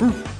Boop.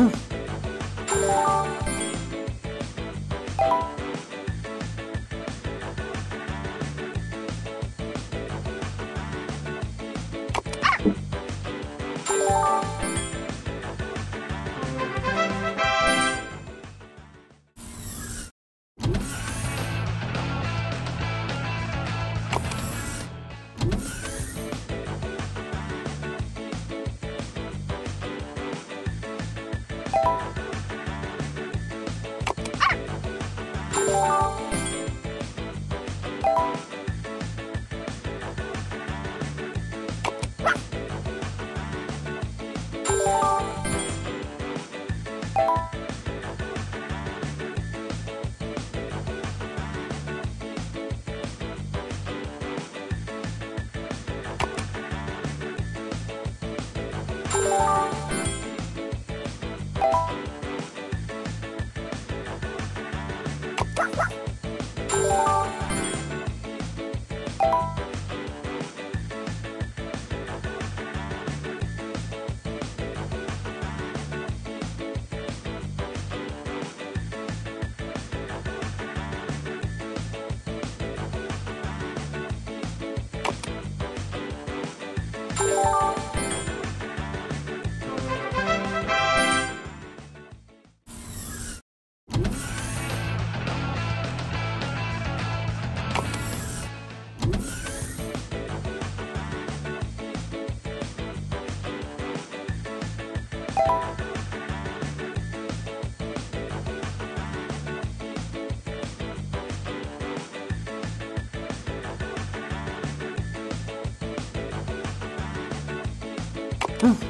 Mm. Hmm.